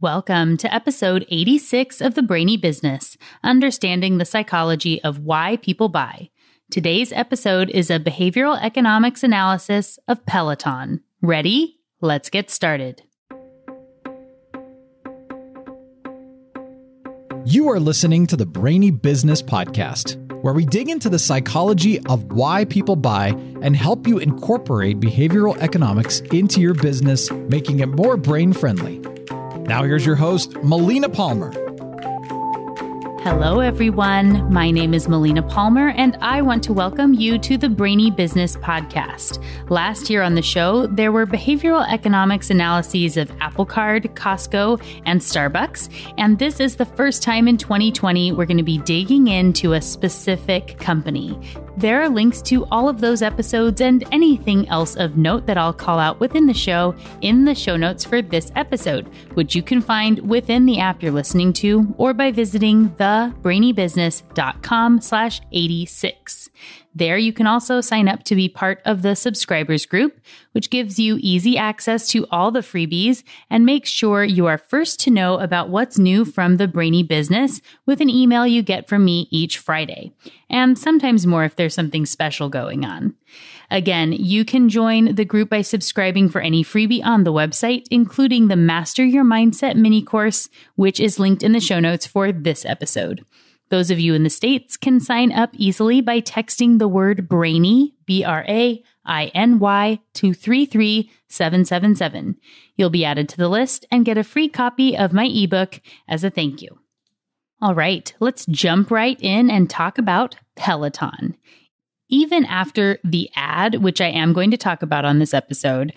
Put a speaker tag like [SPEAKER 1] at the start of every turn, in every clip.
[SPEAKER 1] Welcome to episode 86 of The Brainy Business Understanding the Psychology of Why People Buy. Today's episode is a behavioral economics analysis of Peloton. Ready? Let's get started.
[SPEAKER 2] You are listening to the Brainy Business Podcast, where we dig into the psychology of why people buy and help you incorporate behavioral economics into your business, making it more brain friendly. Now, here's your host, Melina Palmer.
[SPEAKER 1] Hello, everyone. My name is Melina Palmer, and I want to welcome you to the Brainy Business Podcast. Last year on the show, there were behavioral economics analyses of Apple Card, Costco, and Starbucks. And this is the first time in 2020 we're going to be digging into a specific company. There are links to all of those episodes and anything else of note that I'll call out within the show in the show notes for this episode, which you can find within the app you're listening to or by visiting thebrainybusiness.com slash 86. There, you can also sign up to be part of the subscribers group, which gives you easy access to all the freebies and makes sure you are first to know about what's new from the Brainy business with an email you get from me each Friday, and sometimes more if there's something special going on. Again, you can join the group by subscribing for any freebie on the website, including the Master Your Mindset mini course, which is linked in the show notes for this episode. Those of you in the States can sign up easily by texting the word brainy, B R A I N Y, to 33777. You'll be added to the list and get a free copy of my ebook as a thank you. All right, let's jump right in and talk about Peloton. Even after the ad, which I am going to talk about on this episode,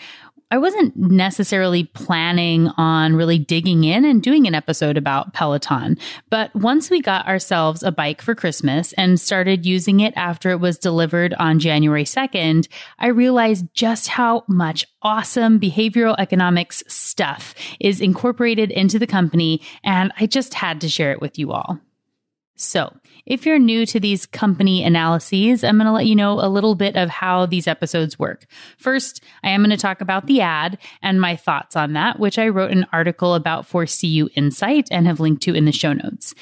[SPEAKER 1] I wasn't necessarily planning on really digging in and doing an episode about Peloton. But once we got ourselves a bike for Christmas and started using it after it was delivered on January 2nd, I realized just how much awesome behavioral economics stuff is incorporated into the company. And I just had to share it with you all. So, if you're new to these company analyses, I'm going to let you know a little bit of how these episodes work. First, I am going to talk about the ad and my thoughts on that, which I wrote an article about for CU Insight and have linked to in the show notes.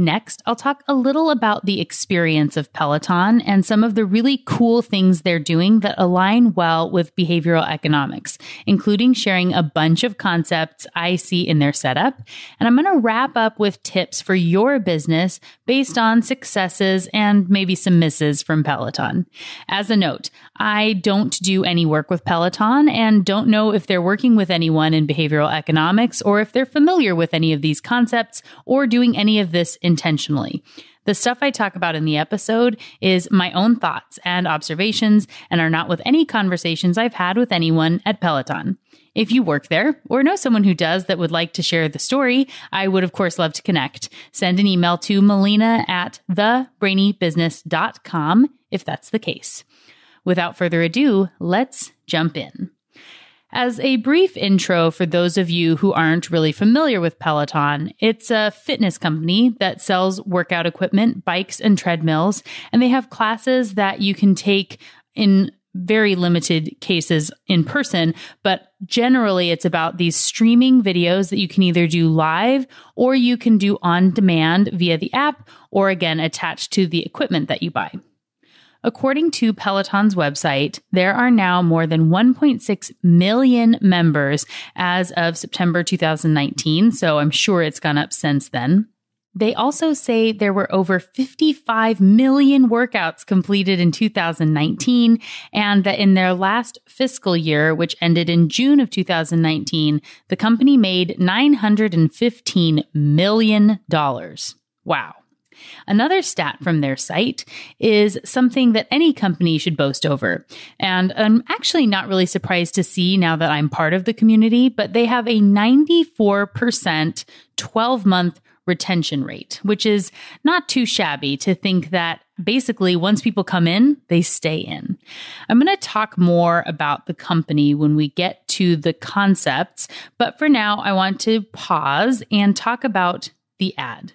[SPEAKER 1] Next, I'll talk a little about the experience of Peloton and some of the really cool things they're doing that align well with behavioral economics, including sharing a bunch of concepts I see in their setup. And I'm going to wrap up with tips for your business based on successes and maybe some misses from Peloton. As a note, I don't do any work with Peloton and don't know if they're working with anyone in behavioral economics or if they're familiar with any of these concepts or doing any of this intentionally. The stuff I talk about in the episode is my own thoughts and observations and are not with any conversations I've had with anyone at Peloton. If you work there or know someone who does that would like to share the story, I would of course love to connect. Send an email to melina at thebrainybusiness.com if that's the case. Without further ado, let's jump in. As a brief intro for those of you who aren't really familiar with Peloton, it's a fitness company that sells workout equipment, bikes, and treadmills, and they have classes that you can take in very limited cases in person, but generally it's about these streaming videos that you can either do live or you can do on demand via the app or again attached to the equipment that you buy. According to Peloton's website, there are now more than 1.6 million members as of September 2019, so I'm sure it's gone up since then. They also say there were over 55 million workouts completed in 2019, and that in their last fiscal year, which ended in June of 2019, the company made $915 million. Wow. Another stat from their site is something that any company should boast over. And I'm actually not really surprised to see now that I'm part of the community, but they have a 94% 12 month retention rate, which is not too shabby to think that basically once people come in, they stay in. I'm going to talk more about the company when we get to the concepts, but for now, I want to pause and talk about the ad.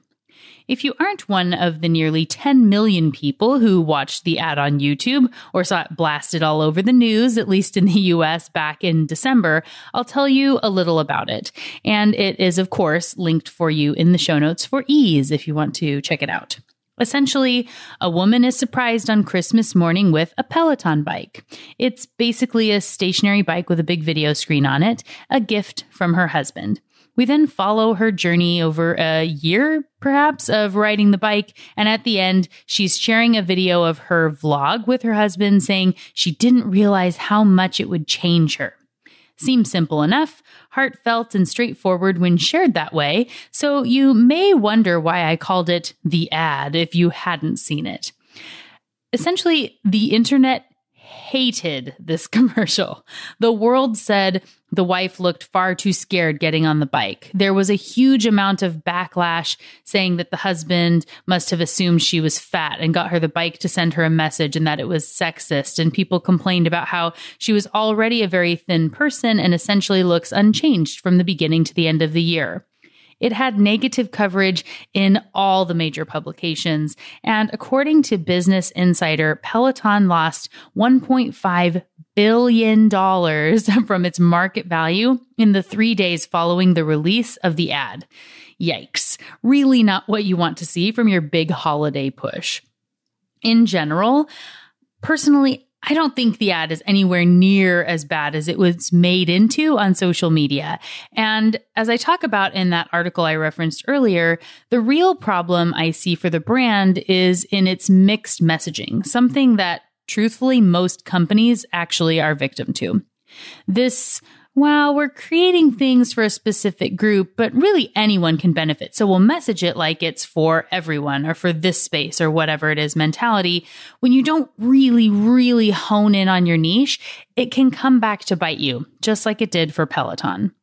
[SPEAKER 1] If you aren't one of the nearly 10 million people who watched the ad on YouTube or saw it blasted all over the news, at least in the US back in December, I'll tell you a little about it. And it is, of course, linked for you in the show notes for ease if you want to check it out. Essentially, a woman is surprised on Christmas morning with a Peloton bike. It's basically a stationary bike with a big video screen on it, a gift from her husband. We then follow her journey over a year, perhaps, of riding the bike. And at the end, she's sharing a video of her vlog with her husband saying she didn't realize how much it would change her. Seems simple enough, heartfelt and straightforward when shared that way, so you may wonder why I called it the ad if you hadn't seen it. Essentially, the internet hated this commercial. The world said the wife looked far too scared getting on the bike. There was a huge amount of backlash saying that the husband must have assumed she was fat and got her the bike to send her a message and that it was sexist. And people complained about how she was already a very thin person and essentially looks unchanged from the beginning to the end of the year. It had negative coverage in all the major publications. And according to Business Insider, Peloton lost $1.5 billion from its market value in the three days following the release of the ad. Yikes. Really not what you want to see from your big holiday push. In general, personally, I don't think the ad is anywhere near as bad as it was made into on social media. And as I talk about in that article I referenced earlier, the real problem I see for the brand is in its mixed messaging, something that truthfully most companies actually are victim to. This well, we're creating things for a specific group, but really anyone can benefit. So we'll message it like it's for everyone or for this space or whatever it is mentality. When you don't really, really hone in on your niche, it can come back to bite you, just like it did for Peloton.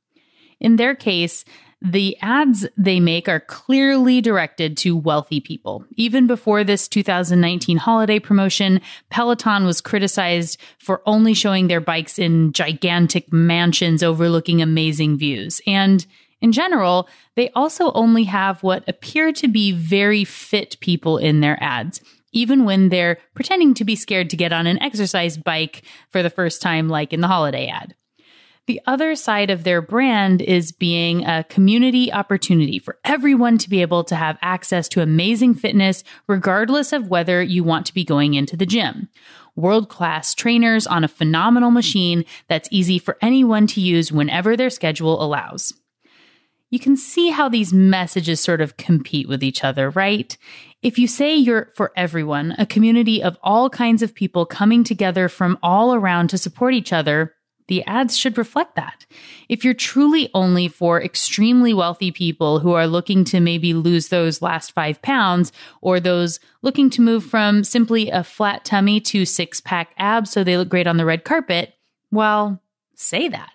[SPEAKER 1] In their case, the ads they make are clearly directed to wealthy people. Even before this 2019 holiday promotion, Peloton was criticized for only showing their bikes in gigantic mansions overlooking amazing views. And in general, they also only have what appear to be very fit people in their ads even when they're pretending to be scared to get on an exercise bike for the first time, like in the holiday ad. The other side of their brand is being a community opportunity for everyone to be able to have access to amazing fitness, regardless of whether you want to be going into the gym. World class trainers on a phenomenal machine that's easy for anyone to use whenever their schedule allows. You can see how these messages sort of compete with each other, right? If you say you're for everyone, a community of all kinds of people coming together from all around to support each other, the ads should reflect that. If you're truly only for extremely wealthy people who are looking to maybe lose those last five pounds, or those looking to move from simply a flat tummy to six pack abs so they look great on the red carpet, well, say that.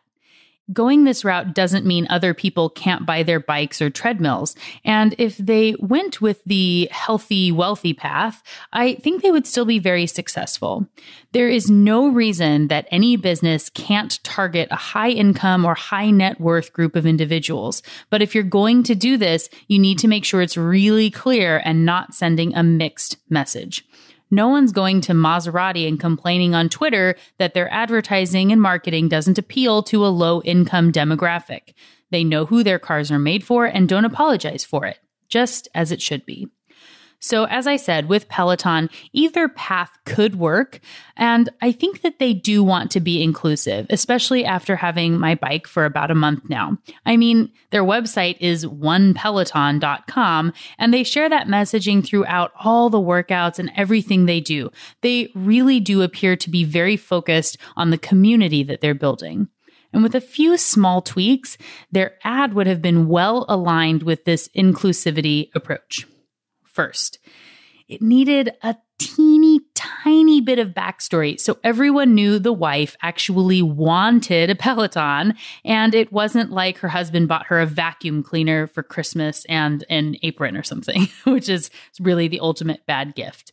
[SPEAKER 1] Going this route doesn't mean other people can't buy their bikes or treadmills. And if they went with the healthy, wealthy path, I think they would still be very successful. There is no reason that any business can't target a high income or high net worth group of individuals. But if you're going to do this, you need to make sure it's really clear and not sending a mixed message. No one's going to Maserati and complaining on Twitter that their advertising and marketing doesn't appeal to a low income demographic. They know who their cars are made for and don't apologize for it, just as it should be. So, as I said, with Peloton, either path could work. And I think that they do want to be inclusive, especially after having my bike for about a month now. I mean, their website is onepeloton.com, and they share that messaging throughout all the workouts and everything they do. They really do appear to be very focused on the community that they're building. And with a few small tweaks, their ad would have been well aligned with this inclusivity approach first. It needed a teeny tiny bit of backstory so everyone knew the wife actually wanted a Peloton and it wasn't like her husband bought her a vacuum cleaner for Christmas and an apron or something, which is really the ultimate bad gift.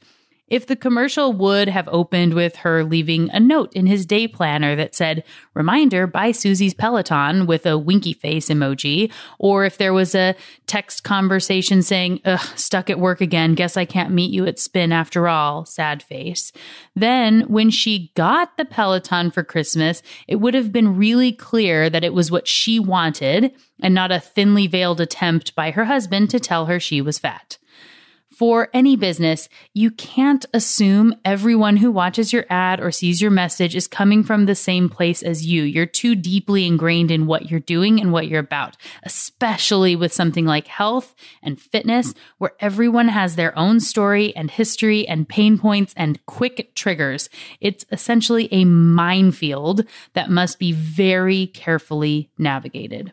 [SPEAKER 1] If the commercial would have opened with her leaving a note in his day planner that said, Reminder, buy Susie's Peloton with a winky face emoji, or if there was a text conversation saying, Ugh, stuck at work again, guess I can't meet you at spin after all, sad face. Then, when she got the Peloton for Christmas, it would have been really clear that it was what she wanted and not a thinly veiled attempt by her husband to tell her she was fat. For any business, you can't assume everyone who watches your ad or sees your message is coming from the same place as you. You're too deeply ingrained in what you're doing and what you're about, especially with something like health and fitness, where everyone has their own story and history and pain points and quick triggers. It's essentially a minefield that must be very carefully navigated.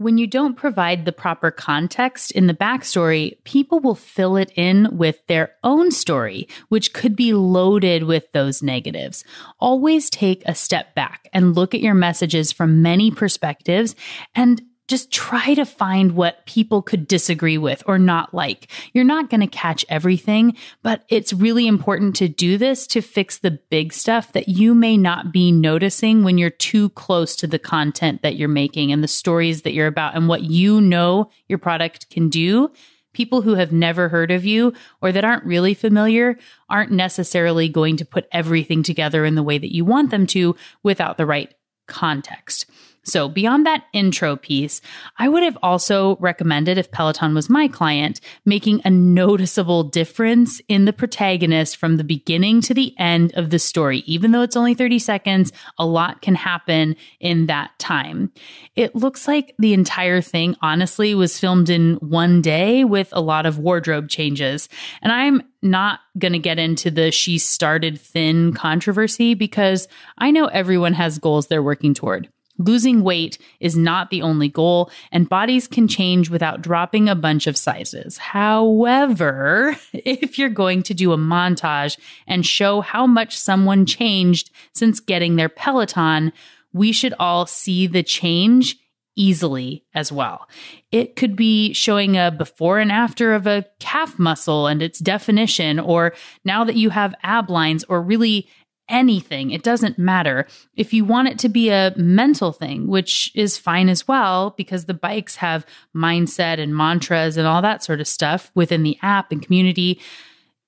[SPEAKER 1] When you don't provide the proper context in the backstory, people will fill it in with their own story, which could be loaded with those negatives. Always take a step back and look at your messages from many perspectives and just try to find what people could disagree with or not like. You're not going to catch everything, but it's really important to do this to fix the big stuff that you may not be noticing when you're too close to the content that you're making and the stories that you're about and what you know your product can do. People who have never heard of you or that aren't really familiar aren't necessarily going to put everything together in the way that you want them to without the right context. So, beyond that intro piece, I would have also recommended, if Peloton was my client, making a noticeable difference in the protagonist from the beginning to the end of the story. Even though it's only 30 seconds, a lot can happen in that time. It looks like the entire thing, honestly, was filmed in one day with a lot of wardrobe changes. And I'm not going to get into the she started thin controversy because I know everyone has goals they're working toward. Losing weight is not the only goal, and bodies can change without dropping a bunch of sizes. However, if you're going to do a montage and show how much someone changed since getting their Peloton, we should all see the change easily as well. It could be showing a before and after of a calf muscle and its definition, or now that you have ab lines, or really anything. It doesn't matter. If you want it to be a mental thing, which is fine as well, because the bikes have mindset and mantras and all that sort of stuff within the app and community.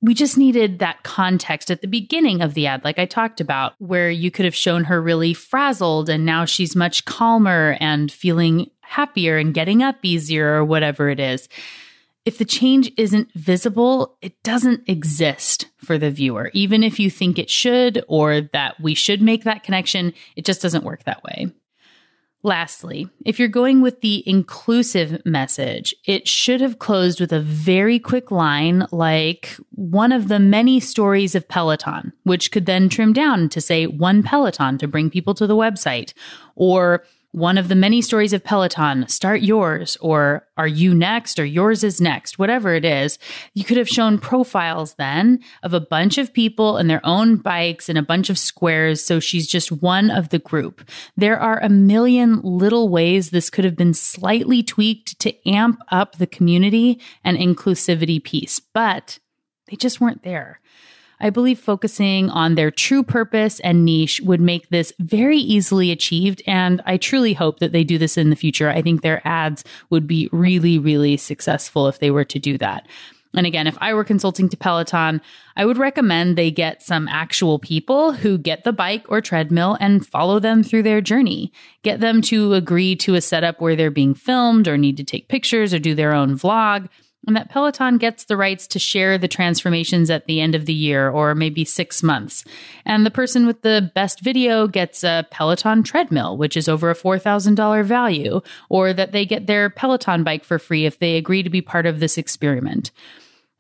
[SPEAKER 1] We just needed that context at the beginning of the ad, like I talked about, where you could have shown her really frazzled and now she's much calmer and feeling happier and getting up easier or whatever it is if the change isn't visible, it doesn't exist for the viewer. Even if you think it should or that we should make that connection, it just doesn't work that way. Lastly, if you're going with the inclusive message, it should have closed with a very quick line like one of the many stories of Peloton, which could then trim down to say one Peloton to bring people to the website, or one of the many stories of Peloton, start yours, or are you next, or yours is next, whatever it is. You could have shown profiles then of a bunch of people and their own bikes and a bunch of squares. So she's just one of the group. There are a million little ways this could have been slightly tweaked to amp up the community and inclusivity piece, but they just weren't there. I believe focusing on their true purpose and niche would make this very easily achieved. And I truly hope that they do this in the future. I think their ads would be really, really successful if they were to do that. And again, if I were consulting to Peloton, I would recommend they get some actual people who get the bike or treadmill and follow them through their journey. Get them to agree to a setup where they're being filmed or need to take pictures or do their own vlog and that Peloton gets the rights to share the transformations at the end of the year or maybe six months. And the person with the best video gets a Peloton treadmill, which is over a $4,000 value, or that they get their Peloton bike for free if they agree to be part of this experiment.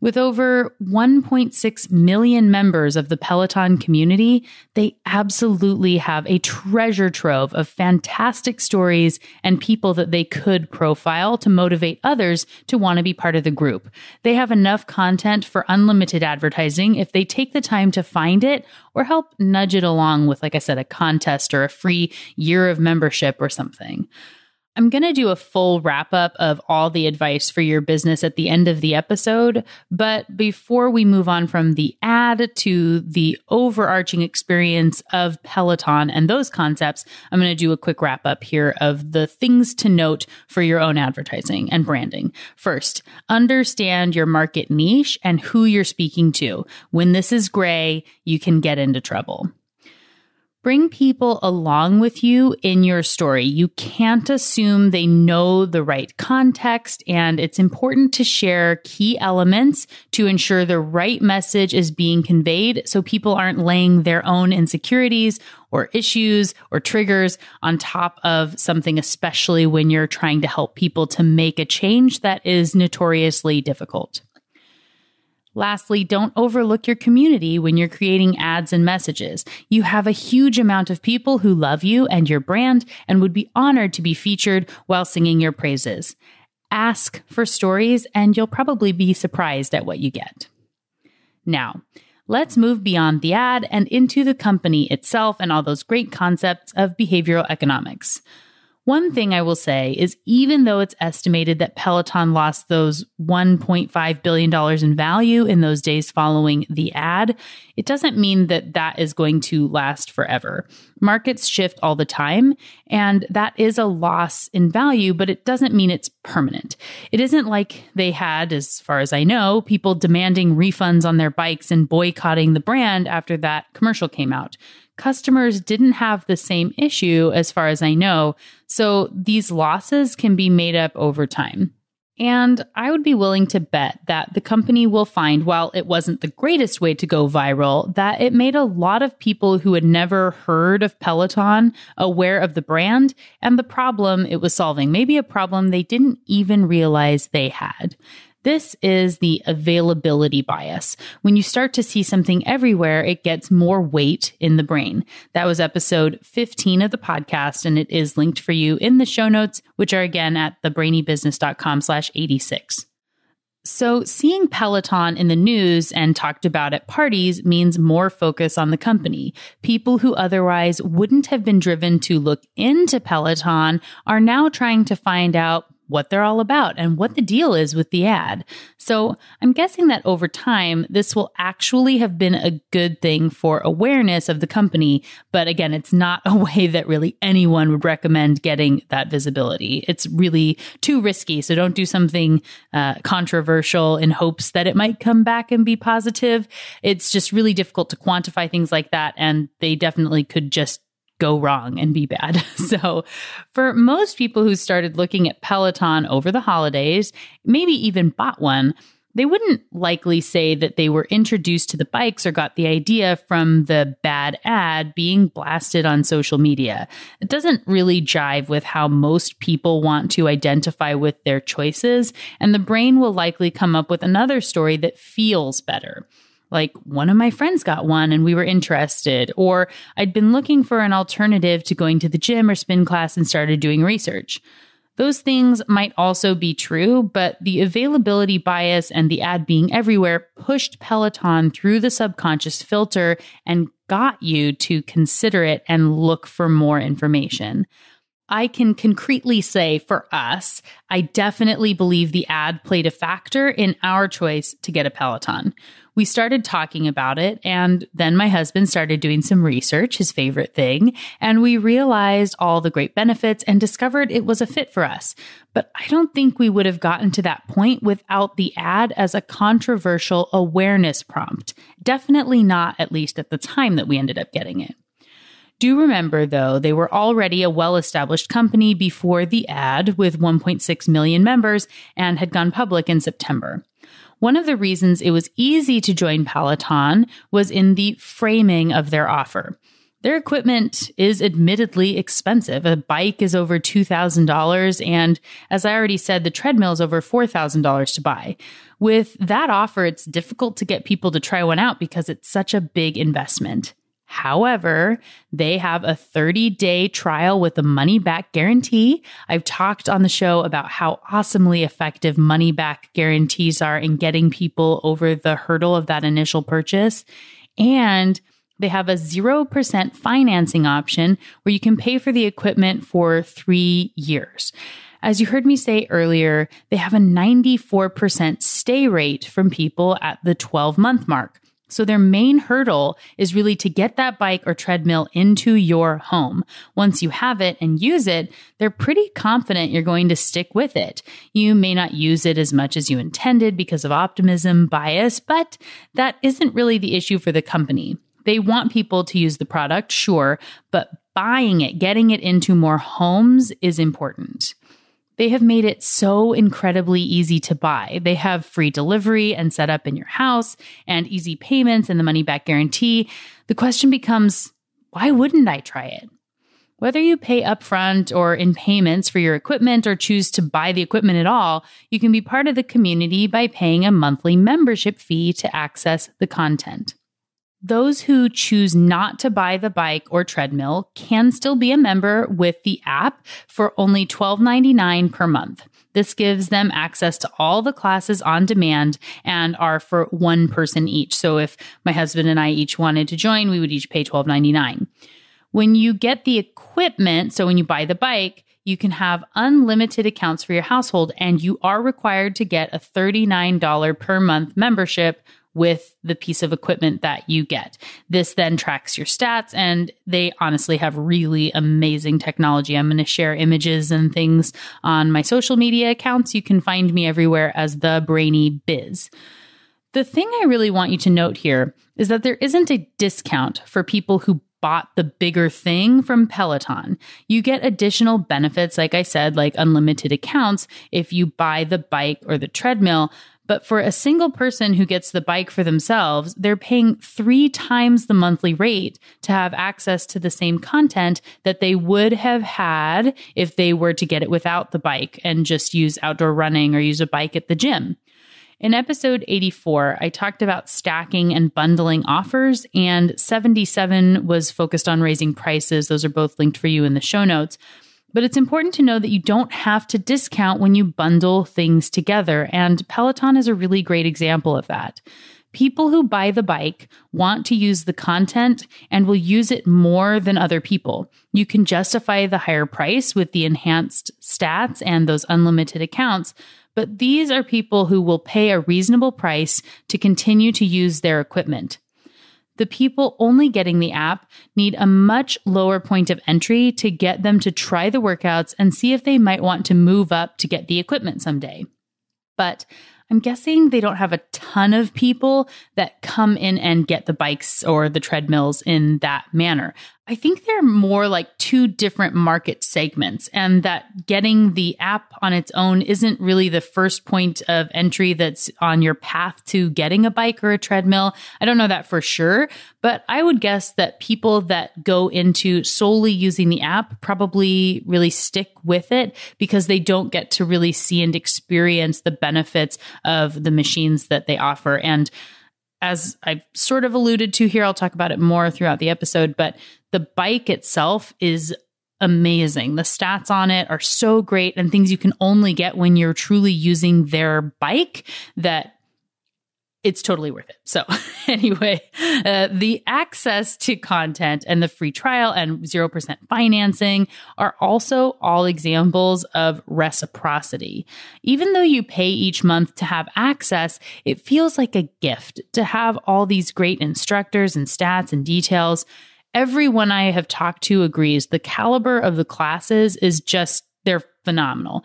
[SPEAKER 1] With over 1.6 million members of the Peloton community, they absolutely have a treasure trove of fantastic stories and people that they could profile to motivate others to want to be part of the group. They have enough content for unlimited advertising if they take the time to find it or help nudge it along with, like I said, a contest or a free year of membership or something. I'm going to do a full wrap up of all the advice for your business at the end of the episode. But before we move on from the ad to the overarching experience of Peloton and those concepts, I'm going to do a quick wrap up here of the things to note for your own advertising and branding. First, understand your market niche and who you're speaking to. When this is gray, you can get into trouble. Bring people along with you in your story. You can't assume they know the right context, and it's important to share key elements to ensure the right message is being conveyed so people aren't laying their own insecurities or issues or triggers on top of something, especially when you're trying to help people to make a change that is notoriously difficult. Lastly, don't overlook your community when you're creating ads and messages. You have a huge amount of people who love you and your brand and would be honored to be featured while singing your praises. Ask for stories and you'll probably be surprised at what you get. Now, let's move beyond the ad and into the company itself and all those great concepts of behavioral economics. One thing I will say is even though it's estimated that Peloton lost those $1.5 billion in value in those days following the ad, it doesn't mean that that is going to last forever. Markets shift all the time, and that is a loss in value, but it doesn't mean it's permanent. It isn't like they had, as far as I know, people demanding refunds on their bikes and boycotting the brand after that commercial came out customers didn't have the same issue, as far as I know. So these losses can be made up over time. And I would be willing to bet that the company will find, while it wasn't the greatest way to go viral, that it made a lot of people who had never heard of Peloton aware of the brand and the problem it was solving. Maybe a problem they didn't even realize they had. This is the availability bias. When you start to see something everywhere, it gets more weight in the brain. That was episode 15 of the podcast, and it is linked for you in the show notes, which are again at thebrainybusiness.com slash 86. So, seeing Peloton in the news and talked about at parties means more focus on the company. People who otherwise wouldn't have been driven to look into Peloton are now trying to find out what they're all about and what the deal is with the ad. So I'm guessing that over time, this will actually have been a good thing for awareness of the company. But again, it's not a way that really anyone would recommend getting that visibility. It's really too risky. So don't do something uh, controversial in hopes that it might come back and be positive. It's just really difficult to quantify things like that. And they definitely could just go wrong and be bad. So, for most people who started looking at Peloton over the holidays, maybe even bought one, they wouldn't likely say that they were introduced to the bikes or got the idea from the bad ad being blasted on social media. It doesn't really jive with how most people want to identify with their choices, and the brain will likely come up with another story that feels better like one of my friends got one and we were interested, or I'd been looking for an alternative to going to the gym or spin class and started doing research. Those things might also be true, but the availability bias and the ad being everywhere pushed Peloton through the subconscious filter and got you to consider it and look for more information. I can concretely say for us, I definitely believe the ad played a factor in our choice to get a Peloton we started talking about it. And then my husband started doing some research, his favorite thing. And we realized all the great benefits and discovered it was a fit for us. But I don't think we would have gotten to that point without the ad as a controversial awareness prompt. Definitely not, at least at the time that we ended up getting it. Do remember, though, they were already a well established company before the ad with 1.6 million members and had gone public in September. One of the reasons it was easy to join Peloton was in the framing of their offer. Their equipment is admittedly expensive. A bike is over $2,000. And as I already said, the treadmill is over $4,000 to buy. With that offer, it's difficult to get people to try one out because it's such a big investment. However, they have a 30 day trial with a money back guarantee. I've talked on the show about how awesomely effective money back guarantees are in getting people over the hurdle of that initial purchase. And they have a 0% financing option where you can pay for the equipment for three years. As you heard me say earlier, they have a 94% stay rate from people at the 12 month mark. So their main hurdle is really to get that bike or treadmill into your home. Once you have it and use it, they're pretty confident you're going to stick with it. You may not use it as much as you intended because of optimism bias, but that isn't really the issue for the company. They want people to use the product, sure, but buying it, getting it into more homes is important. They have made it so incredibly easy to buy. They have free delivery and setup in your house and easy payments and the money back guarantee. The question becomes why wouldn't I try it? Whether you pay upfront or in payments for your equipment or choose to buy the equipment at all, you can be part of the community by paying a monthly membership fee to access the content. Those who choose not to buy the bike or treadmill can still be a member with the app for only $12.99 per month. This gives them access to all the classes on demand and are for one person each. So if my husband and I each wanted to join, we would each pay $12.99. When you get the equipment, so when you buy the bike, you can have unlimited accounts for your household and you are required to get a $39 per month membership with the piece of equipment that you get. This then tracks your stats, and they honestly have really amazing technology. I'm going to share images and things on my social media accounts. You can find me everywhere as the Brainy Biz. The thing I really want you to note here is that there isn't a discount for people who bought the bigger thing from Peloton. You get additional benefits, like I said, like unlimited accounts if you buy the bike or the treadmill, but for a single person who gets the bike for themselves, they're paying three times the monthly rate to have access to the same content that they would have had if they were to get it without the bike and just use outdoor running or use a bike at the gym. In episode 84, I talked about stacking and bundling offers, and 77 was focused on raising prices. Those are both linked for you in the show notes. But it's important to know that you don't have to discount when you bundle things together. And Peloton is a really great example of that. People who buy the bike want to use the content and will use it more than other people. You can justify the higher price with the enhanced stats and those unlimited accounts, but these are people who will pay a reasonable price to continue to use their equipment the people only getting the app need a much lower point of entry to get them to try the workouts and see if they might want to move up to get the equipment someday. But I'm guessing they don't have a ton of people that come in and get the bikes or the treadmills in that manner. I think they're more like two different market segments, and that getting the app on its own isn't really the first point of entry that's on your path to getting a bike or a treadmill. I don't know that for sure, but I would guess that people that go into solely using the app probably really stick with it because they don't get to really see and experience the benefits of the machines that they offer. And as I've sort of alluded to here, I'll talk about it more throughout the episode, but the bike itself is amazing. The stats on it are so great and things you can only get when you're truly using their bike that it's totally worth it. So, anyway, uh, the access to content and the free trial and 0% financing are also all examples of reciprocity. Even though you pay each month to have access, it feels like a gift to have all these great instructors and stats and details. Everyone I have talked to agrees the caliber of the classes is just, they're phenomenal.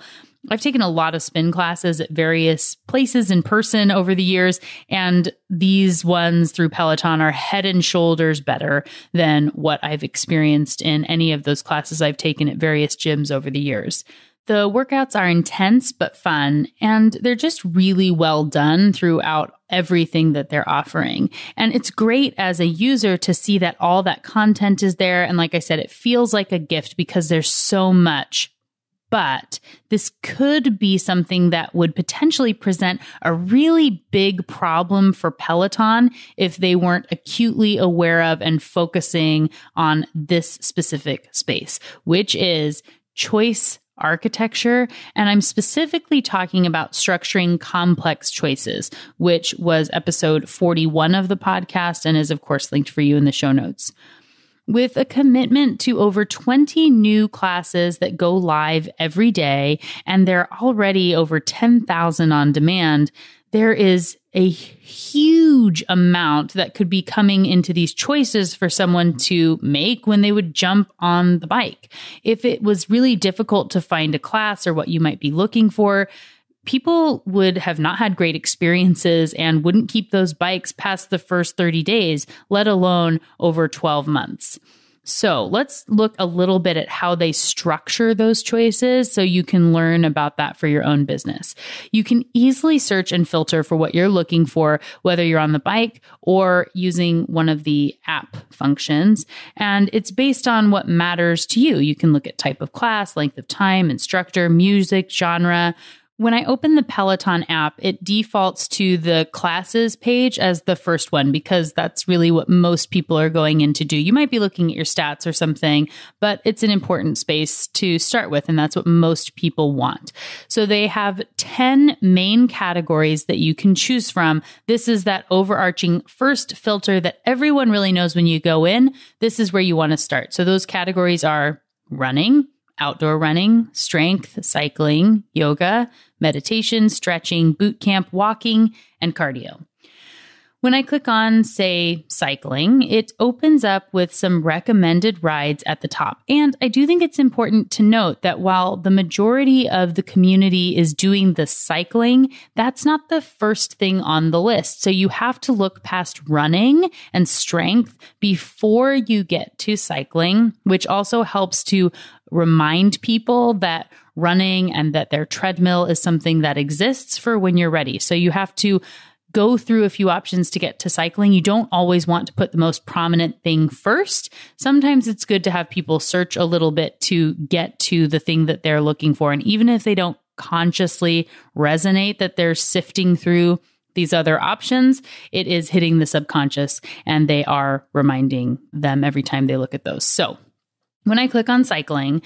[SPEAKER 1] I've taken a lot of spin classes at various places in person over the years, and these ones through Peloton are head and shoulders better than what I've experienced in any of those classes I've taken at various gyms over the years. The workouts are intense but fun, and they're just really well done throughout everything that they're offering. And it's great as a user to see that all that content is there. And like I said, it feels like a gift because there's so much but this could be something that would potentially present a really big problem for Peloton if they weren't acutely aware of and focusing on this specific space, which is choice architecture. And I'm specifically talking about structuring complex choices, which was episode 41 of the podcast and is, of course, linked for you in the show notes. With a commitment to over 20 new classes that go live every day, and there are already over 10,000 on demand, there is a huge amount that could be coming into these choices for someone to make when they would jump on the bike. If it was really difficult to find a class or what you might be looking for, people would have not had great experiences and wouldn't keep those bikes past the first 30 days, let alone over 12 months. So let's look a little bit at how they structure those choices so you can learn about that for your own business. You can easily search and filter for what you're looking for, whether you're on the bike or using one of the app functions. And it's based on what matters to you. You can look at type of class, length of time, instructor, music, genre, when I open the Peloton app, it defaults to the classes page as the first one because that's really what most people are going in to do. You might be looking at your stats or something, but it's an important space to start with, and that's what most people want. So they have 10 main categories that you can choose from. This is that overarching first filter that everyone really knows when you go in. This is where you want to start. So those categories are running, outdoor running, strength, cycling, yoga, meditation, stretching, boot camp, walking, and cardio. When I click on, say, cycling, it opens up with some recommended rides at the top. And I do think it's important to note that while the majority of the community is doing the cycling, that's not the first thing on the list. So you have to look past running and strength before you get to cycling, which also helps to remind people that running and that their treadmill is something that exists for when you're ready. So you have to go through a few options to get to cycling. You don't always want to put the most prominent thing first. Sometimes it's good to have people search a little bit to get to the thing that they're looking for. And even if they don't consciously resonate that they're sifting through these other options, it is hitting the subconscious and they are reminding them every time they look at those. So when I click on cycling,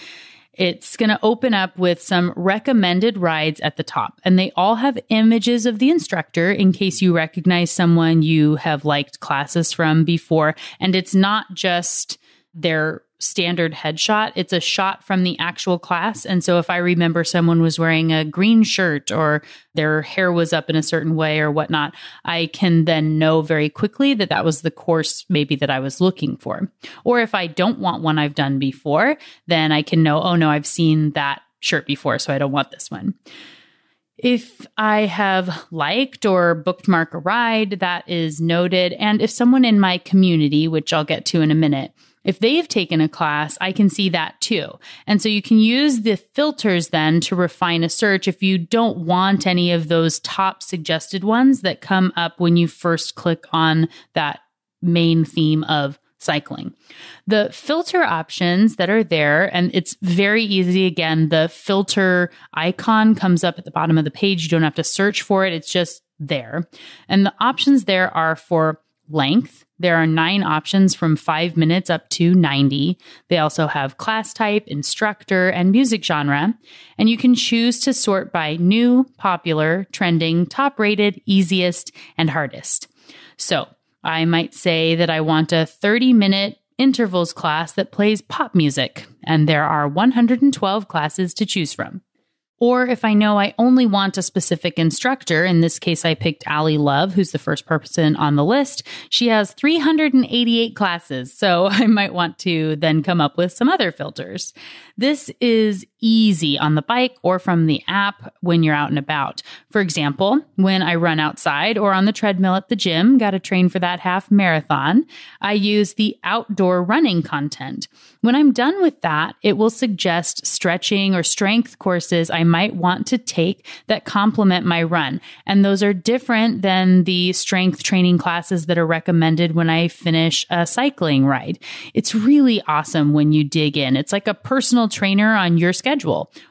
[SPEAKER 1] it's going to open up with some recommended rides at the top, and they all have images of the instructor in case you recognize someone you have liked classes from before. And it's not just their standard headshot. It's a shot from the actual class. And so if I remember someone was wearing a green shirt or their hair was up in a certain way or whatnot, I can then know very quickly that that was the course maybe that I was looking for. Or if I don't want one I've done before, then I can know, oh no, I've seen that shirt before, so I don't want this one. If I have liked or bookmarked a ride, that is noted. And if someone in my community, which I'll get to in a minute, if they've taken a class, I can see that too. And so you can use the filters then to refine a search if you don't want any of those top suggested ones that come up when you first click on that main theme of cycling. The filter options that are there, and it's very easy. Again, the filter icon comes up at the bottom of the page. You don't have to search for it. It's just there. And the options there are for length. There are nine options from five minutes up to 90. They also have class type, instructor, and music genre. And you can choose to sort by new, popular, trending, top rated, easiest, and hardest. So I might say that I want a 30 minute intervals class that plays pop music, and there are 112 classes to choose from. Or if I know I only want a specific instructor, in this case, I picked Ally Love, who's the first person on the list. She has 388 classes, so I might want to then come up with some other filters. This is easy on the bike or from the app when you're out and about. For example, when I run outside or on the treadmill at the gym, got to train for that half marathon, I use the outdoor running content. When I'm done with that, it will suggest stretching or strength courses I might want to take that complement my run. And those are different than the strength training classes that are recommended when I finish a cycling ride. It's really awesome when you dig in. It's like a personal trainer on your schedule,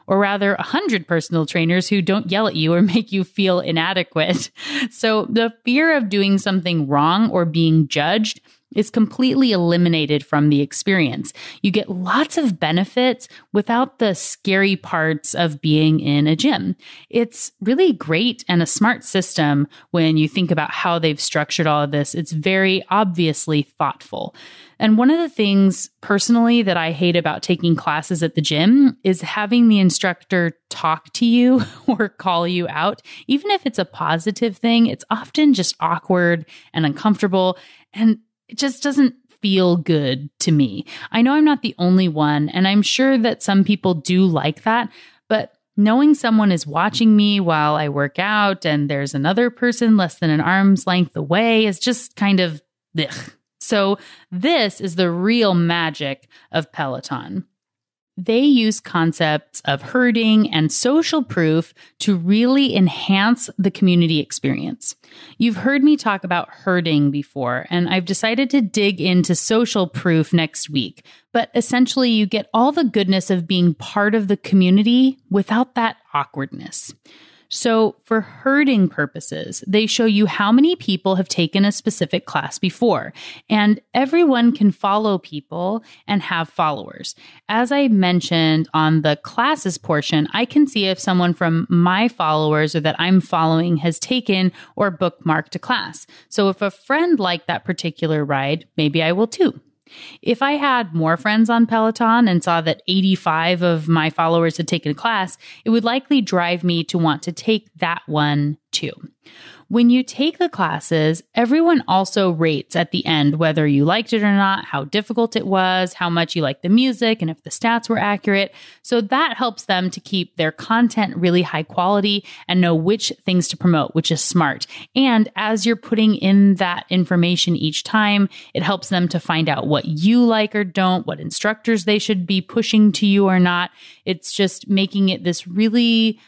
[SPEAKER 1] or rather, a hundred personal trainers who don't yell at you or make you feel inadequate. So the fear of doing something wrong or being judged is completely eliminated from the experience. You get lots of benefits without the scary parts of being in a gym. It's really great and a smart system when you think about how they've structured all of this. It's very obviously thoughtful. And one of the things personally that I hate about taking classes at the gym is having the instructor talk to you or call you out. Even if it's a positive thing, it's often just awkward and uncomfortable. And it just doesn't feel good to me. I know I'm not the only one, and I'm sure that some people do like that, but knowing someone is watching me while I work out and there's another person less than an arm's length away is just kind of. So, this is the real magic of Peloton. They use concepts of herding and social proof to really enhance the community experience. You've heard me talk about herding before, and I've decided to dig into social proof next week. But essentially, you get all the goodness of being part of the community without that awkwardness. So, for herding purposes, they show you how many people have taken a specific class before, and everyone can follow people and have followers. As I mentioned on the classes portion, I can see if someone from my followers or that I'm following has taken or bookmarked a class. So, if a friend liked that particular ride, maybe I will too. If I had more friends on Peloton and saw that 85 of my followers had taken a class, it would likely drive me to want to take that one too. When you take the classes, everyone also rates at the end whether you liked it or not, how difficult it was, how much you liked the music, and if the stats were accurate. So that helps them to keep their content really high quality and know which things to promote, which is smart. And as you're putting in that information each time, it helps them to find out what you like or don't, what instructors they should be pushing to you or not. It's just making it this really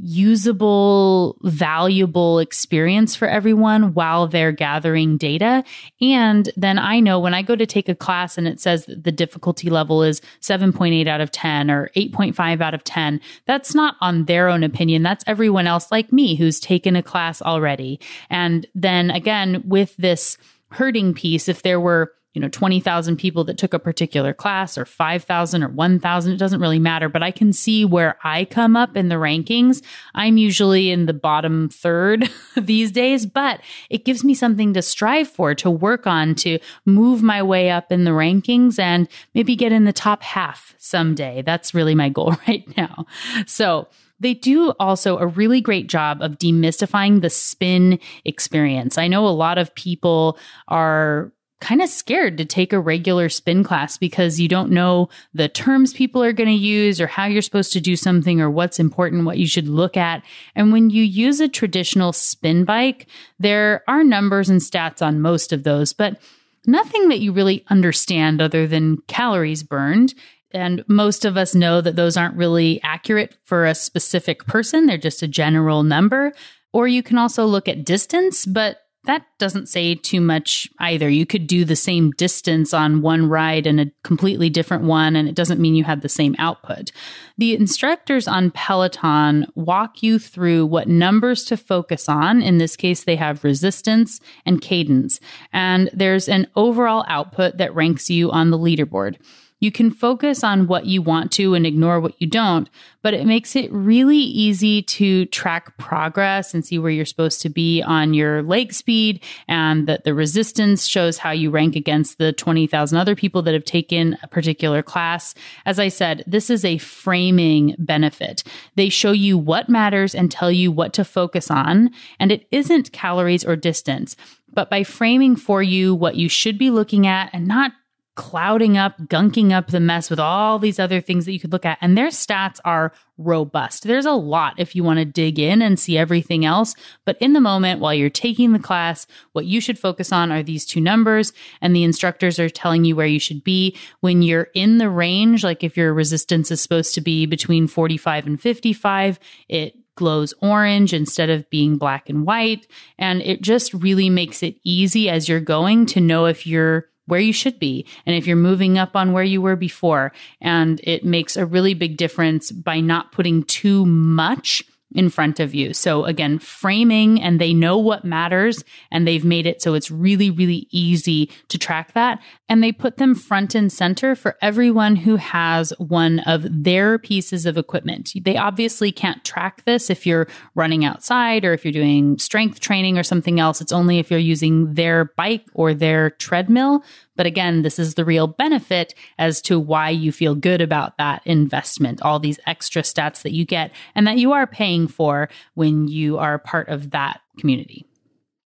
[SPEAKER 1] usable, valuable experience for everyone while they're gathering data. And then I know when I go to take a class and it says the difficulty level is 7.8 out of 10 or 8.5 out of 10, that's not on their own opinion. That's everyone else like me who's taken a class already. And then again, with this herding piece, if there were you know 20,000 people that took a particular class or 5,000 or 1,000 it doesn't really matter but I can see where I come up in the rankings. I'm usually in the bottom third these days but it gives me something to strive for to work on to move my way up in the rankings and maybe get in the top half someday. That's really my goal right now. So they do also a really great job of demystifying the spin experience. I know a lot of people are kind of scared to take a regular spin class because you don't know the terms people are going to use or how you're supposed to do something or what's important, what you should look at. And when you use a traditional spin bike, there are numbers and stats on most of those, but nothing that you really understand other than calories burned. And most of us know that those aren't really accurate for a specific person. They're just a general number. Or you can also look at distance, but that doesn't say too much either. You could do the same distance on one ride and a completely different one, and it doesn't mean you have the same output. The instructors on Peloton walk you through what numbers to focus on. In this case, they have resistance and cadence, and there's an overall output that ranks you on the leaderboard. You can focus on what you want to and ignore what you don't, but it makes it really easy to track progress and see where you're supposed to be on your leg speed and that the resistance shows how you rank against the 20,000 other people that have taken a particular class. As I said, this is a framing benefit. They show you what matters and tell you what to focus on, and it isn't calories or distance but by framing for you what you should be looking at and not clouding up, gunking up the mess with all these other things that you could look at. And their stats are robust. There's a lot if you want to dig in and see everything else. But in the moment, while you're taking the class, what you should focus on are these two numbers. And the instructors are telling you where you should be. When you're in the range, like if your resistance is supposed to be between 45 and 55, it glows orange instead of being black and white. And it just really makes it easy as you're going to know if you're where you should be and if you're moving up on where you were before. And it makes a really big difference by not putting too much in front of you. So again, framing and they know what matters and they've made it so it's really, really easy to track that. And they put them front and center for everyone who has one of their pieces of equipment. They obviously can't track this if you're running outside or if you're doing strength training or something else. It's only if you're using their bike or their treadmill. But again, this is the real benefit as to why you feel good about that investment, all these extra stats that you get and that you are paying for when you are part of that community.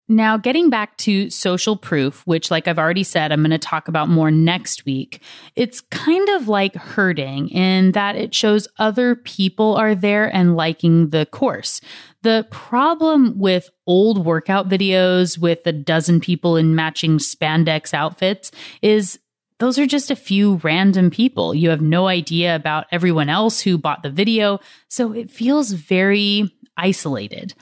[SPEAKER 1] Now, getting back to social proof, which, like I've already said, I'm going to talk about more next week, it's kind of like herding in that it shows other people are there and liking the course. The problem with old workout videos with a dozen people in matching spandex outfits is those are just a few random people. You have no idea about everyone else who bought the video, so it feels very isolated.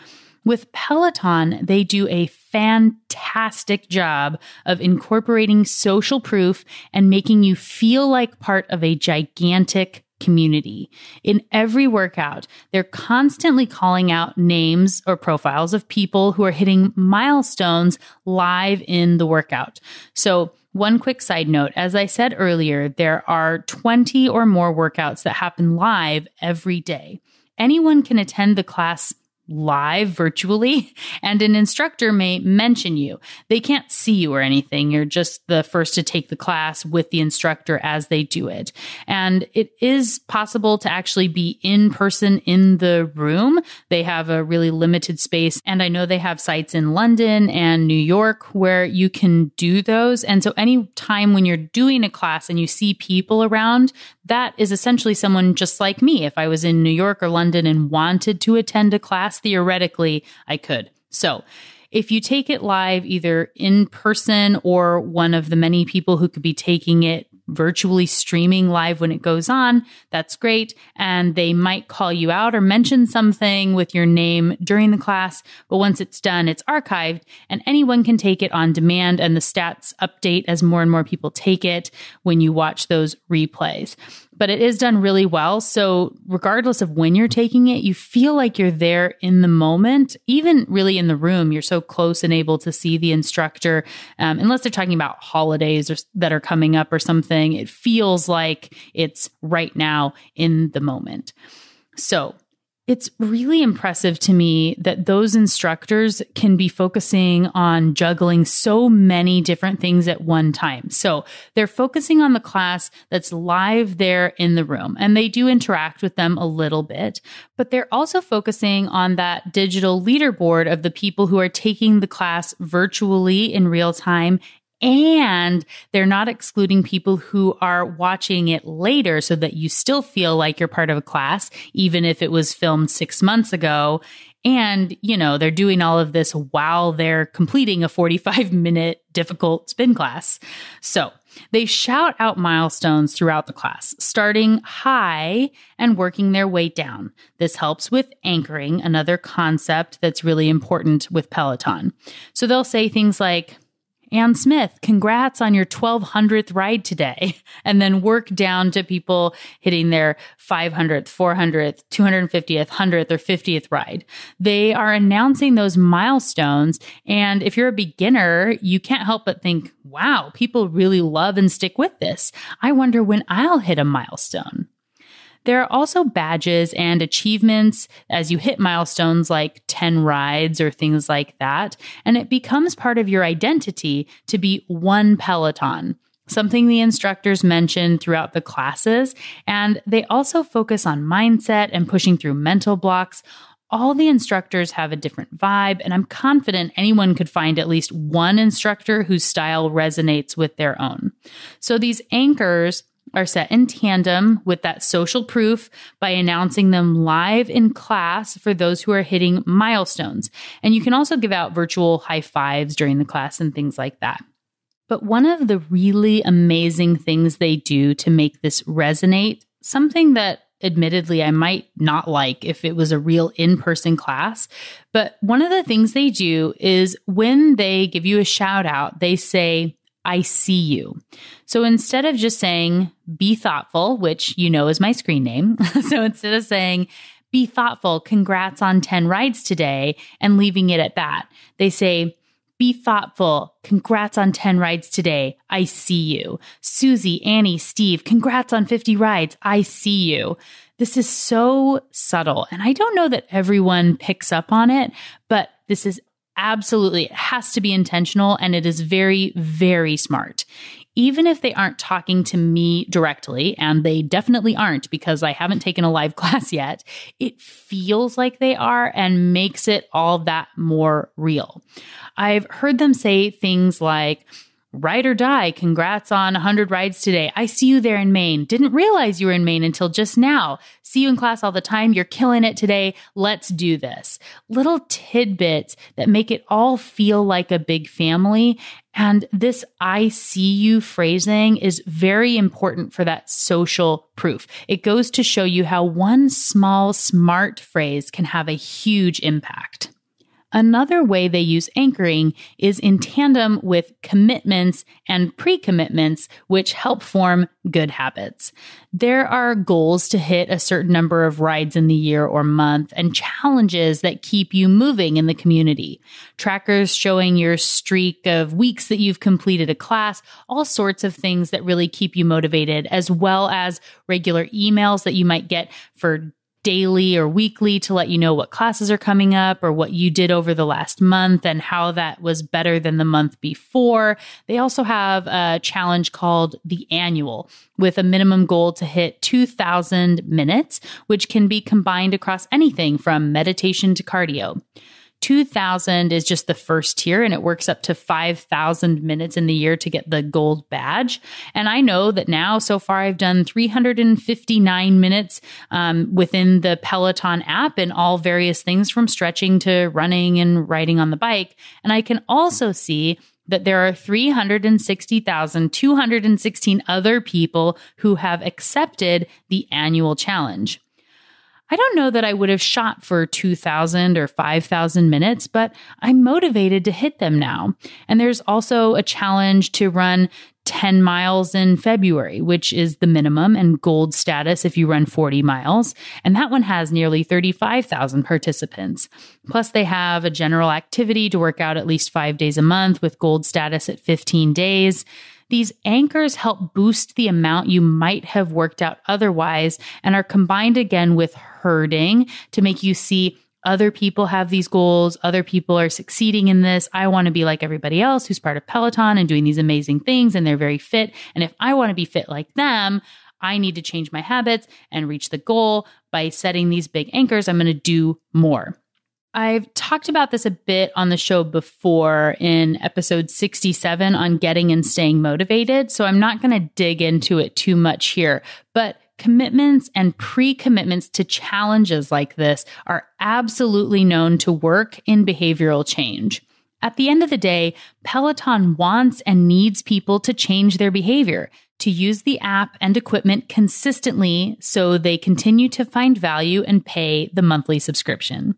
[SPEAKER 1] With Peloton, they do a fantastic job of incorporating social proof and making you feel like part of a gigantic community. In every workout, they're constantly calling out names or profiles of people who are hitting milestones live in the workout. So, one quick side note as I said earlier, there are 20 or more workouts that happen live every day. Anyone can attend the class live virtually and an instructor may mention you. They can't see you or anything. You're just the first to take the class with the instructor as they do it. And it is possible to actually be in person in the room. They have a really limited space and I know they have sites in London and New York where you can do those. And so any time when you're doing a class and you see people around, that is essentially someone just like me. If I was in New York or London and wanted to attend a class, theoretically, I could. So, if you take it live, either in person or one of the many people who could be taking it virtually streaming live when it goes on, that's great. And they might call you out or mention something with your name during the class. But once it's done, it's archived and anyone can take it on demand and the stats update as more and more people take it when you watch those replays but it is done really well. So, regardless of when you're taking it, you feel like you're there in the moment, even really in the room. You're so close and able to see the instructor, um, unless they're talking about holidays or, that are coming up or something. It feels like it's right now in the moment. So, it's really impressive to me that those instructors can be focusing on juggling so many different things at one time. So they're focusing on the class that's live there in the room and they do interact with them a little bit, but they're also focusing on that digital leaderboard of the people who are taking the class virtually in real time and they're not excluding people who are watching it later so that you still feel like you're part of a class, even if it was filmed six months ago. And, you know, they're doing all of this while they're completing a 45 minute difficult spin class. So they shout out milestones throughout the class, starting high and working their way down. This helps with anchoring, another concept that's really important with Peloton. So they'll say things like, Ann Smith, congrats on your 1200th ride today. And then work down to people hitting their 500th, 400th, 250th, 100th, or 50th ride. They are announcing those milestones. And if you're a beginner, you can't help but think, wow, people really love and stick with this. I wonder when I'll hit a milestone. There are also badges and achievements as you hit milestones like 10 rides or things like that. And it becomes part of your identity to be one Peloton something the instructors mention throughout the classes. And they also focus on mindset and pushing through mental blocks. All the instructors have a different vibe, and I'm confident anyone could find at least one instructor whose style resonates with their own. So these anchors are set in tandem with that social proof by announcing them live in class for those who are hitting milestones. And you can also give out virtual high fives during the class and things like that. But one of the really amazing things they do to make this resonate, something that admittedly I might not like if it was a real in person class. But one of the things they do is when they give you a shout out, they say, I see you. So instead of just saying, be thoughtful, which you know is my screen name. so instead of saying, be thoughtful, congrats on 10 rides today, and leaving it at that. They say, be thoughtful. Congrats on 10 rides today. I see you. Susie, Annie, Steve, congrats on 50 rides. I see you. This is so subtle. And I don't know that everyone picks up on it, but this is absolutely, it has to be intentional and it is very, very smart even if they aren't talking to me directly, and they definitely aren't because I haven't taken a live class yet, it feels like they are and makes it all that more real. I've heard them say things like, Ride or die. Congrats on 100 rides today. I see you there in Maine. Didn't realize you were in Maine until just now. See you in class all the time. You're killing it today. Let's do this. Little tidbits that make it all feel like a big family. And this I see you phrasing is very important for that social proof. It goes to show you how one small, smart phrase can have a huge impact. Another way they use anchoring is in tandem with commitments and pre commitments, which help form good habits. There are goals to hit a certain number of rides in the year or month and challenges that keep you moving in the community. Trackers showing your streak of weeks that you've completed a class, all sorts of things that really keep you motivated, as well as regular emails that you might get for daily or weekly to let you know what classes are coming up or what you did over the last month and how that was better than the month before. They also have a challenge called the annual with a minimum goal to hit 2000 minutes, which can be combined across anything from meditation to cardio. 2000 is just the first tier and it works up to 5000 minutes in the year to get the gold badge. And I know that now so far I've done 359 minutes um, within the Peloton app and all various things from stretching to running and riding on the bike. And I can also see that there are 360,216 other people who have accepted the annual challenge. I don't know that I would have shot for 2,000 or 5,000 minutes, but I'm motivated to hit them now. And there's also a challenge to run 10 miles in February, which is the minimum and gold status if you run 40 miles. And that one has nearly 35,000 participants. Plus, they have a general activity to work out at least five days a month with gold status at 15 days. These anchors help boost the amount you might have worked out otherwise and are combined again with herding to make you see other people have these goals. Other people are succeeding in this. I want to be like everybody else who's part of Peloton and doing these amazing things and they're very fit. And if I want to be fit like them, I need to change my habits and reach the goal by setting these big anchors. I'm going to do more. I've talked about this a bit on the show before in episode 67 on getting and staying motivated. So I'm not going to dig into it too much here, but commitments and pre commitments to challenges like this are absolutely known to work in behavioral change. At the end of the day, Peloton wants and needs people to change their behavior to use the app and equipment consistently so they continue to find value and pay the monthly subscription.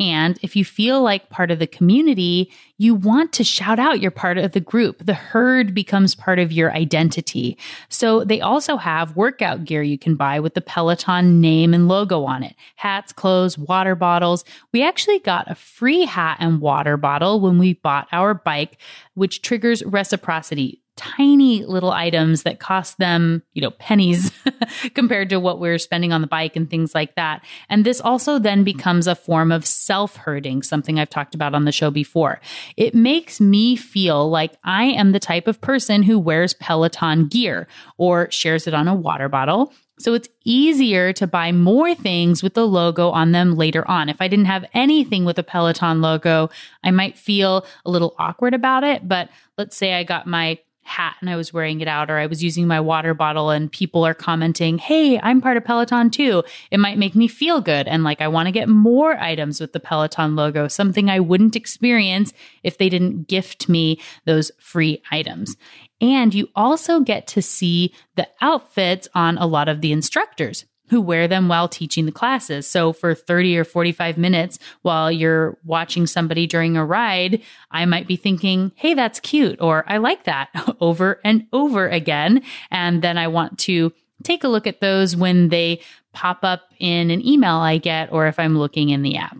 [SPEAKER 1] And if you feel like part of the community, you want to shout out you're part of the group. The herd becomes part of your identity. So they also have workout gear you can buy with the Peloton name and logo on it hats, clothes, water bottles. We actually got a free hat and water bottle when we bought our bike, which triggers reciprocity tiny little items that cost them, you know, pennies compared to what we're spending on the bike and things like that. And this also then becomes a form of self herding, something I've talked about on the show before. It makes me feel like I am the type of person who wears Peloton gear or shares it on a water bottle. So it's easier to buy more things with the logo on them later on. If I didn't have anything with a Peloton logo, I might feel a little awkward about it. But let's say I got my hat and I was wearing it out, or I was using my water bottle and people are commenting, Hey, I'm part of Peloton too. It might make me feel good. And like, I want to get more items with the Peloton logo, something I wouldn't experience if they didn't gift me those free items. And you also get to see the outfits on a lot of the instructors who wear them while teaching the classes. So for 30 or 45 minutes while you're watching somebody during a ride, I might be thinking, Hey, that's cute. Or I like that over and over again. And then I want to take a look at those when they pop up in an email I get or if I'm looking in the app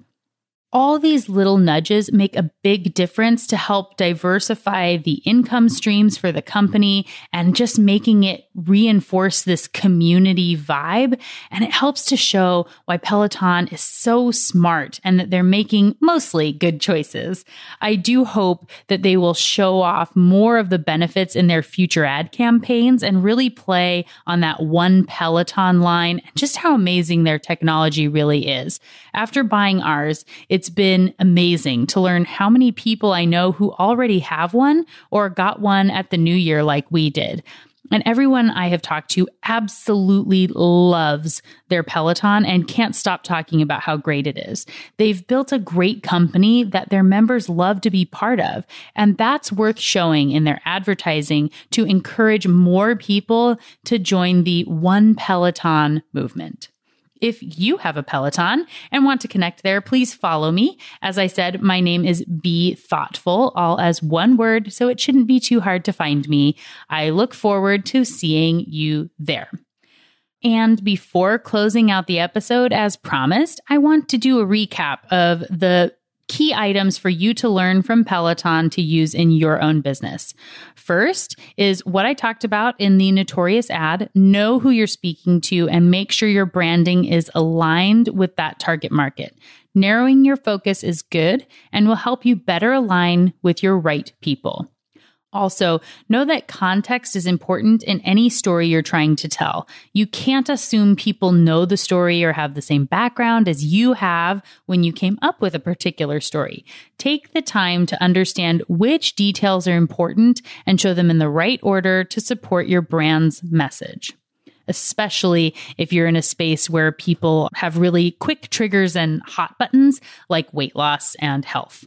[SPEAKER 1] all these little nudges make a big difference to help diversify the income streams for the company and just making it reinforce this community vibe. And it helps to show why Peloton is so smart and that they're making mostly good choices. I do hope that they will show off more of the benefits in their future ad campaigns and really play on that one Peloton line and just how amazing their technology really is. After buying ours, it's been amazing to learn how many people I know who already have one or got one at the new year like we did. And everyone I have talked to absolutely loves their Peloton and can't stop talking about how great it is. They've built a great company that their members love to be part of. And that's worth showing in their advertising to encourage more people to join the One Peloton movement. If you have a Peloton and want to connect there, please follow me. As I said, my name is Be Thoughtful, all as one word, so it shouldn't be too hard to find me. I look forward to seeing you there. And before closing out the episode, as promised, I want to do a recap of the key items for you to learn from Peloton to use in your own business. First is what I talked about in the notorious ad know who you're speaking to and make sure your branding is aligned with that target market. Narrowing your focus is good and will help you better align with your right people. Also, know that context is important in any story you're trying to tell. You can't assume people know the story or have the same background as you have when you came up with a particular story. Take the time to understand which details are important and show them in the right order to support your brand's message especially if you're in a space where people have really quick triggers and hot buttons like weight loss and health.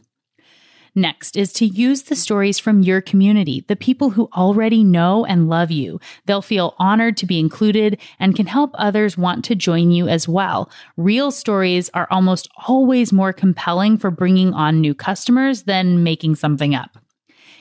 [SPEAKER 1] Next is to use the stories from your community, the people who already know and love you. They'll feel honored to be included and can help others want to join you as well. Real stories are almost always more compelling for bringing on new customers than making something up.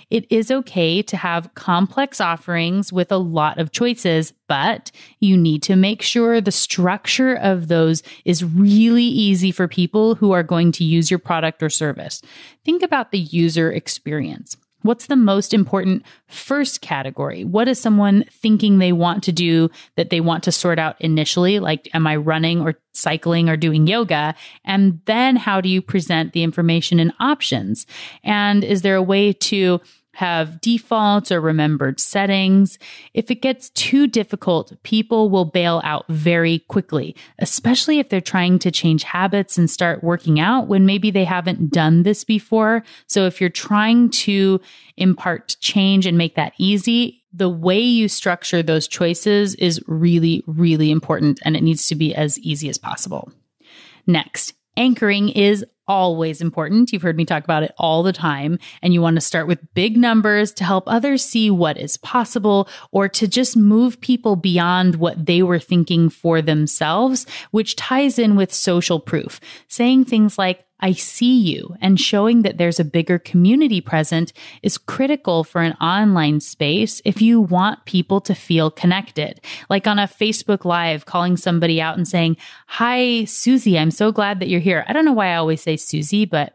[SPEAKER 1] It is okay to have complex offerings with a lot of choices, but you need to make sure the structure of those is really easy for people who are going to use your product or service. Think about the user experience. What's the most important first category? What is someone thinking they want to do that they want to sort out initially? Like, am I running or cycling or doing yoga? And then how do you present the information and options? And is there a way to have defaults or remembered settings. If it gets too difficult, people will bail out very quickly, especially if they're trying to change habits and start working out when maybe they haven't done this before. So if you're trying to impart change and make that easy, the way you structure those choices is really, really important and it needs to be as easy as possible. Next, anchoring is always important. You've heard me talk about it all the time. And you want to start with big numbers to help others see what is possible or to just move people beyond what they were thinking for themselves, which ties in with social proof. Saying things like, I see you and showing that there's a bigger community present is critical for an online space if you want people to feel connected. Like on a Facebook Live, calling somebody out and saying, Hi, Susie, I'm so glad that you're here. I don't know why I always say Susie, but,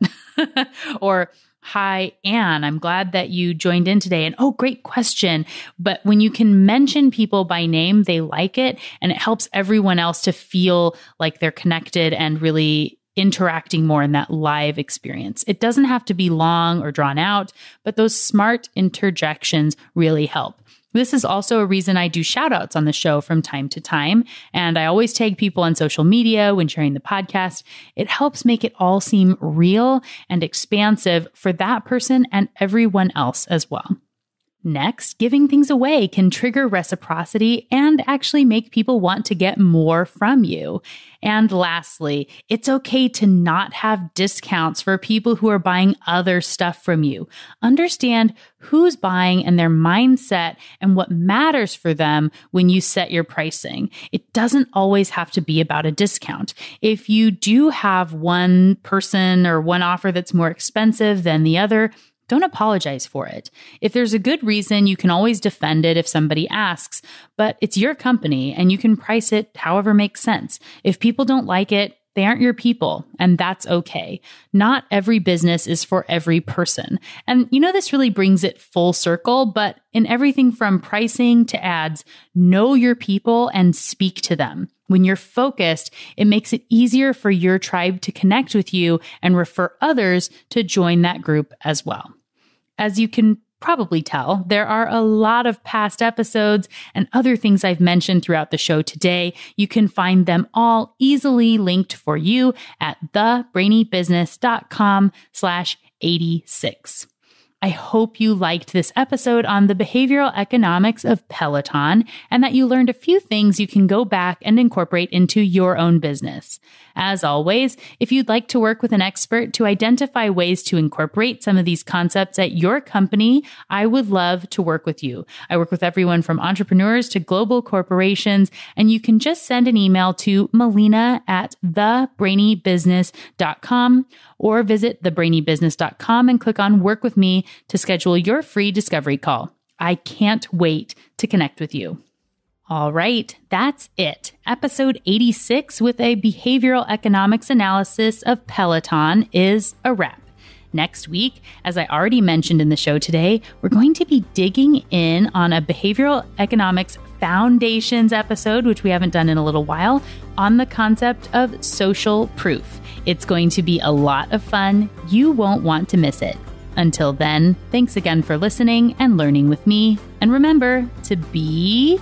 [SPEAKER 1] or, Hi, Anne. I'm glad that you joined in today. And oh, great question. But when you can mention people by name, they like it and it helps everyone else to feel like they're connected and really interacting more in that live experience. It doesn't have to be long or drawn out, but those smart interjections really help. This is also a reason I do shout outs on the show from time to time. And I always tag people on social media when sharing the podcast. It helps make it all seem real and expansive for that person and everyone else as well. Next, giving things away can trigger reciprocity and actually make people want to get more from you. And lastly, it's okay to not have discounts for people who are buying other stuff from you. Understand who's buying and their mindset and what matters for them when you set your pricing. It doesn't always have to be about a discount. If you do have one person or one offer that's more expensive than the other, don't apologize for it. If there's a good reason, you can always defend it if somebody asks, but it's your company and you can price it however makes sense. If people don't like it, they aren't your people, and that's okay. Not every business is for every person. And you know, this really brings it full circle, but in everything from pricing to ads, know your people and speak to them. When you're focused, it makes it easier for your tribe to connect with you and refer others to join that group as well. As you can probably tell, there are a lot of past episodes and other things I've mentioned throughout the show today. You can find them all easily linked for you at thebrainybusiness.com slash 86. I hope you liked this episode on the behavioral economics of Peloton and that you learned a few things you can go back and incorporate into your own business. As always, if you'd like to work with an expert to identify ways to incorporate some of these concepts at your company, I would love to work with you. I work with everyone from entrepreneurs to global corporations, and you can just send an email to melina at thebrainybusiness.com or visit thebrainybusiness.com and click on work with me to schedule your free discovery call. I can't wait to connect with you. All right, that's it. Episode 86 with a behavioral economics analysis of Peloton is a wrap. Next week, as I already mentioned in the show today, we're going to be digging in on a behavioral economics foundations episode, which we haven't done in a little while, on the concept of social proof. It's going to be a lot of fun. You won't want to miss it. Until then, thanks again for listening and learning with me. And remember to be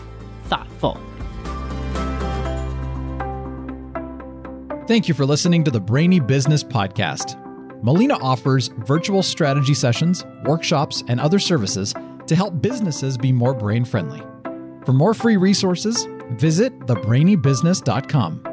[SPEAKER 2] Thank you for listening to the Brainy Business Podcast. Melina offers virtual strategy sessions, workshops, and other services to help businesses be more brain friendly. For more free resources, visit thebrainybusiness.com.